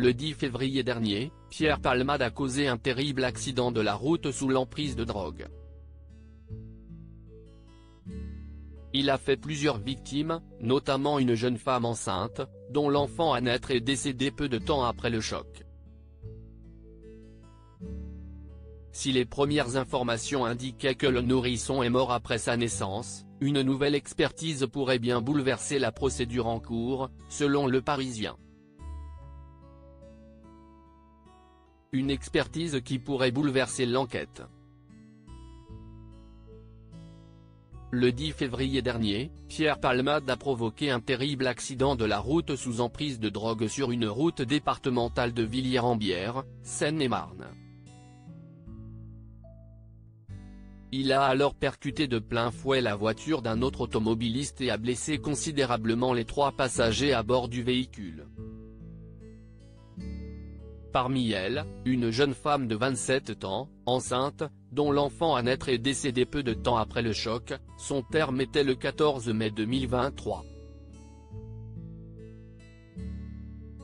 Le 10 février dernier, Pierre Palmade a causé un terrible accident de la route sous l'emprise de drogue. Il a fait plusieurs victimes, notamment une jeune femme enceinte, dont l'enfant à naître est décédé peu de temps après le choc. Si les premières informations indiquaient que le nourrisson est mort après sa naissance, une nouvelle expertise pourrait bien bouleverser la procédure en cours, selon Le Parisien. Une expertise qui pourrait bouleverser l'enquête. Le 10 février dernier, Pierre Palmade a provoqué un terrible accident de la route sous emprise de drogue sur une route départementale de Villiers-en-Bière, Seine-et-Marne. Il a alors percuté de plein fouet la voiture d'un autre automobiliste et a blessé considérablement les trois passagers à bord du véhicule. Parmi elles, une jeune femme de 27 ans, enceinte, dont l'enfant à naître est décédé peu de temps après le choc, son terme était le 14 mai 2023.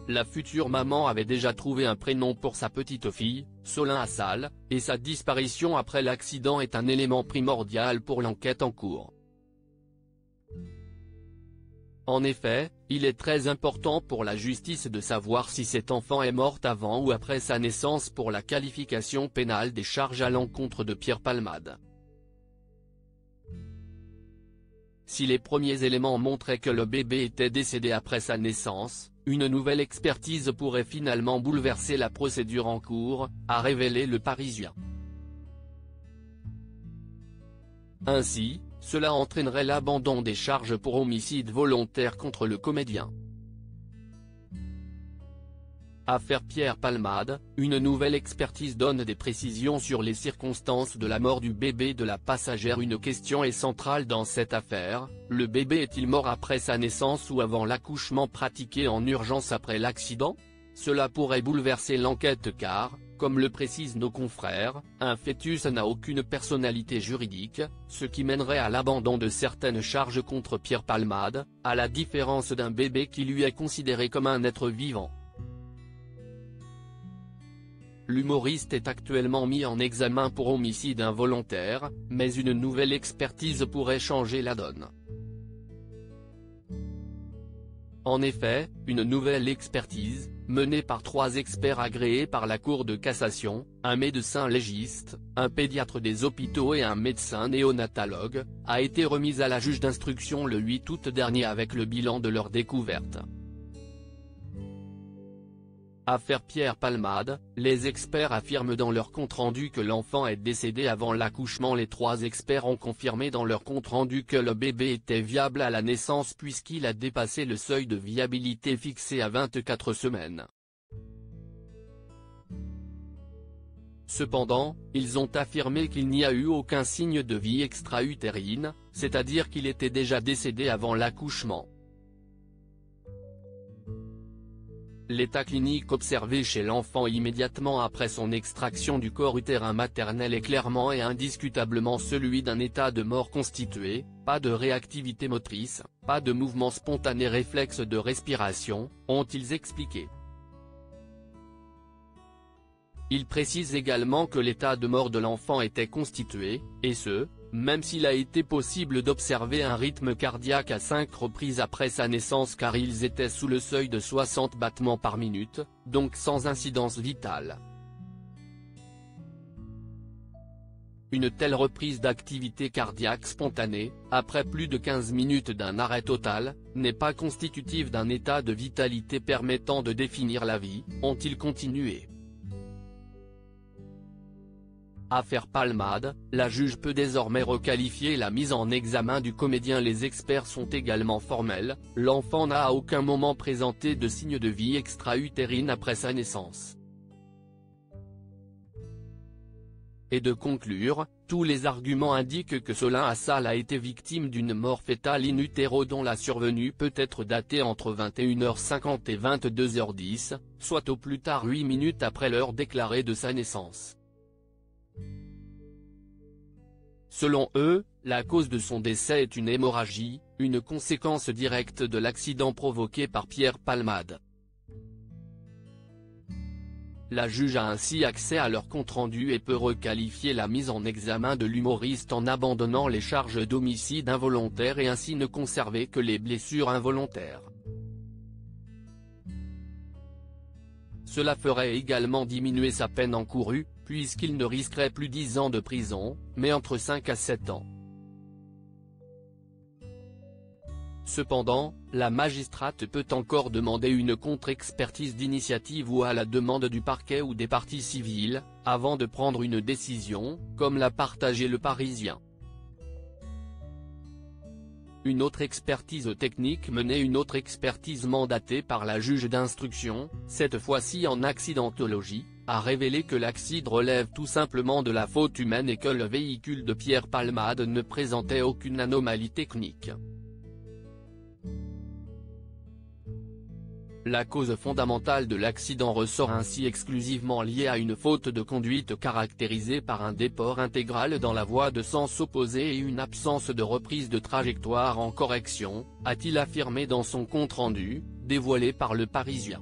La future maman avait déjà trouvé un prénom pour sa petite fille, Solin Assal, et sa disparition après l'accident est un élément primordial pour l'enquête en cours. En effet, il est très important pour la justice de savoir si cet enfant est mort avant ou après sa naissance pour la qualification pénale des charges à l'encontre de Pierre Palmade. Si les premiers éléments montraient que le bébé était décédé après sa naissance, une nouvelle expertise pourrait finalement bouleverser la procédure en cours, a révélé le Parisien. Ainsi, cela entraînerait l'abandon des charges pour homicide volontaire contre le comédien. Affaire Pierre Palmade, une nouvelle expertise donne des précisions sur les circonstances de la mort du bébé de la passagère. Une question est centrale dans cette affaire, le bébé est-il mort après sa naissance ou avant l'accouchement pratiqué en urgence après l'accident? Cela pourrait bouleverser l'enquête car, comme le précisent nos confrères, un fœtus n'a aucune personnalité juridique, ce qui mènerait à l'abandon de certaines charges contre Pierre Palmade, à la différence d'un bébé qui lui est considéré comme un être vivant. L'humoriste est actuellement mis en examen pour homicide involontaire, mais une nouvelle expertise pourrait changer la donne. En effet, une nouvelle expertise, menée par trois experts agréés par la Cour de cassation, un médecin légiste, un pédiatre des hôpitaux et un médecin néonatologue, a été remise à la juge d'instruction le 8 août dernier avec le bilan de leur découverte. Affaire Pierre Palmade, les experts affirment dans leur compte-rendu que l'enfant est décédé avant l'accouchement Les trois experts ont confirmé dans leur compte-rendu que le bébé était viable à la naissance puisqu'il a dépassé le seuil de viabilité fixé à 24 semaines. Cependant, ils ont affirmé qu'il n'y a eu aucun signe de vie extra-utérine, c'est-à-dire qu'il était déjà décédé avant l'accouchement. L'état clinique observé chez l'enfant immédiatement après son extraction du corps utérin maternel est clairement et indiscutablement celui d'un état de mort constitué, pas de réactivité motrice, pas de mouvement spontané réflexe de respiration, ont-ils expliqué. Il précise également que l'état de mort de l'enfant était constitué, et ce, même s'il a été possible d'observer un rythme cardiaque à 5 reprises après sa naissance car ils étaient sous le seuil de 60 battements par minute, donc sans incidence vitale. Une telle reprise d'activité cardiaque spontanée, après plus de 15 minutes d'un arrêt total, n'est pas constitutive d'un état de vitalité permettant de définir la vie, ont-ils continué. Affaire Palmade, la juge peut désormais requalifier la mise en examen du comédien Les experts sont également formels, l'enfant n'a à aucun moment présenté de signe de vie extra-utérine après sa naissance. Et de conclure, tous les arguments indiquent que Solin Assal a été victime d'une mort fétale in utero dont la survenue peut être datée entre 21h50 et 22h10, soit au plus tard 8 minutes après l'heure déclarée de sa naissance. Selon eux, la cause de son décès est une hémorragie, une conséquence directe de l'accident provoqué par Pierre Palmade. la juge a ainsi accès à leur compte-rendu et peut requalifier la mise en examen de l'humoriste en abandonnant les charges d'homicide involontaire et ainsi ne conserver que les blessures involontaires. Cela ferait également diminuer sa peine encourue, puisqu'il ne risquerait plus 10 ans de prison, mais entre 5 à 7 ans. Cependant, la magistrate peut encore demander une contre-expertise d'initiative ou à la demande du parquet ou des parties civiles, avant de prendre une décision, comme l'a partagé le Parisien. Une autre expertise technique menée une autre expertise mandatée par la juge d'instruction, cette fois-ci en accidentologie, a révélé que l'accident relève tout simplement de la faute humaine et que le véhicule de Pierre Palmade ne présentait aucune anomalie technique. La cause fondamentale de l'accident ressort ainsi exclusivement liée à une faute de conduite caractérisée par un déport intégral dans la voie de sens opposé et une absence de reprise de trajectoire en correction, a-t-il affirmé dans son compte-rendu, dévoilé par le Parisien.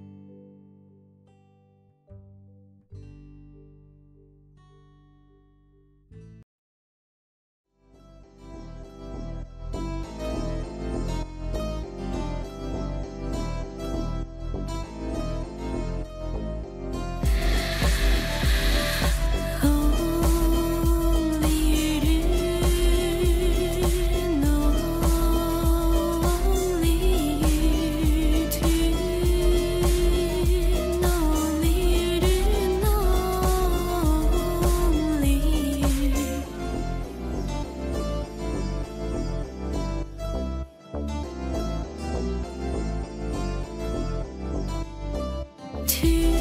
You.